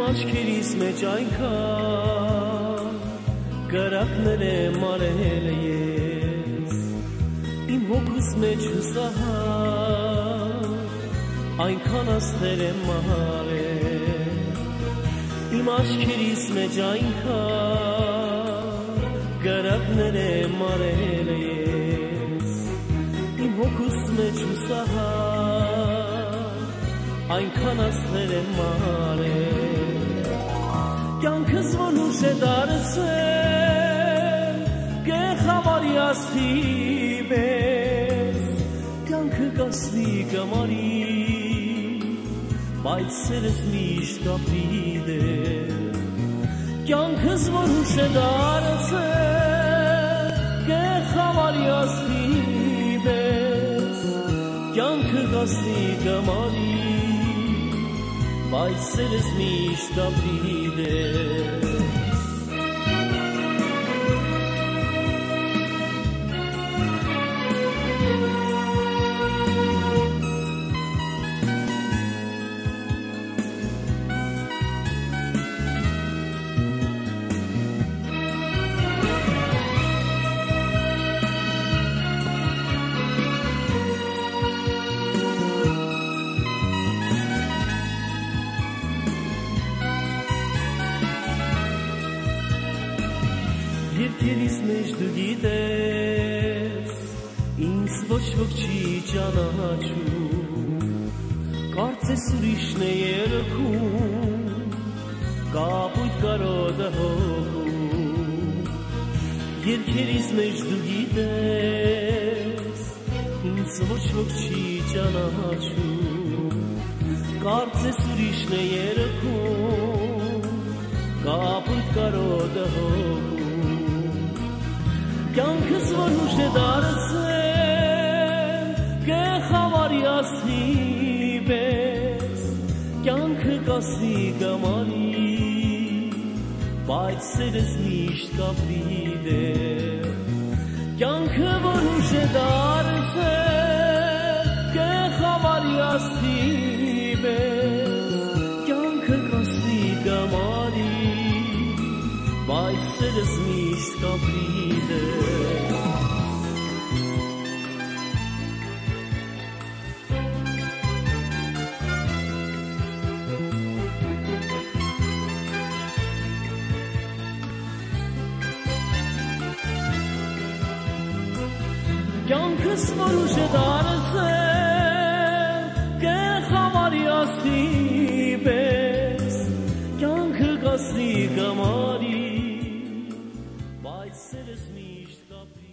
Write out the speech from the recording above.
իմ աչքերիս մեջ այնքան կրակներ եմ արել ես իմ հոգուս մեջ հուսահար այնքան աստղեր եմ մահարել իմ աչքերիս մեջ այնքան կրակներ եմ արել ես իմ հոգուս մեջ հուսահար այնքան աստղեր եմ մահարել կյանքս ոնուշ է դարձել կեխավարի աստի պես կյանքը կասնի կամարի բայց սերս միշտ կապրի դեր կյանքս ոնուշ է դարձել կեխավարի աստի պես կյանքը կասնի կամարի weiß es nicht, ob. Երկերիս մեջ դու գիտես ինձ ոչ ոք չի ճանաչում Կարծես ուրիշն է երգում կապույտ կարոտը հոգում Երկերիս մեջ դու գիտես ինձ ոչ ոք չի ճանաչում Կարծես ուրիշն է երգում կապույտ կարոտը հոգում կյանքս որ ուշ է դարձել կեխավարի ասնի պես կյանքը կասնի կամարի բայց սերս միշտ կապրի դեր կյանքը որ ուշ է դարձել կեխավարի ասնի պես կյանքը կասնի կամարի բայց սերս միշտ կապրի դեր կյանքս որ ուշը դարձել կխամարի աստի պես կյանքը գասի գամարի բայց սերս միշտ կապի